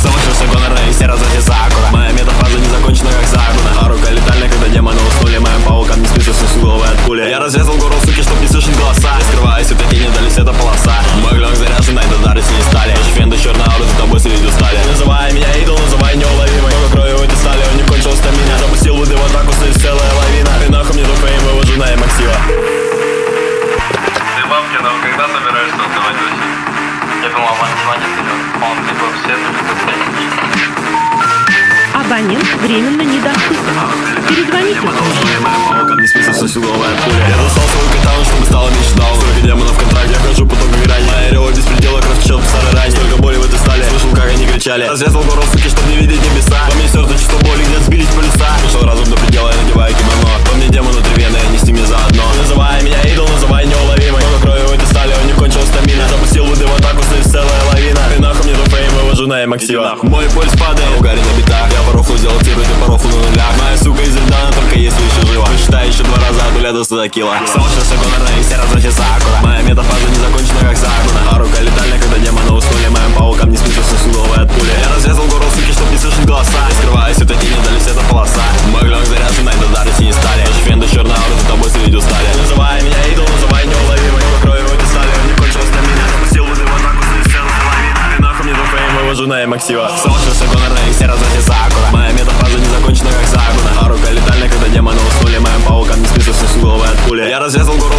Согласился гонора и все разоде Он все Абонент временно недоступен. Перезвоните. Не пуля. Я достал свой катаун, чтобы стало меньше даун Столько демонов в контракте, я хожу по только грани Моя рева без предела, по старой ране Столько боли в этой стали, слышал, как они кричали. Разрезал гору, суки, чтоб не видеть небеса. Во мне сердце чувство боли, где сбились полюса. Пришел разум до предела, Максива Мой пульс падает, угари на битах. Я порофлу делал тиры, ты порофлу на нулях. Моя сука из льда, она только если еще жива. Посчитай еще два раза, от нуля до 100 кило. Столкнулся гонорна и все развратится аккура Моя им вывожу на Максива Столкнулся гонорна и все развратится аккура Моя метафаза не закончена, как сакуна А рука летальная, когда демоны уснули. Моим паукам не списывается головой от пули. Я разрезал гору,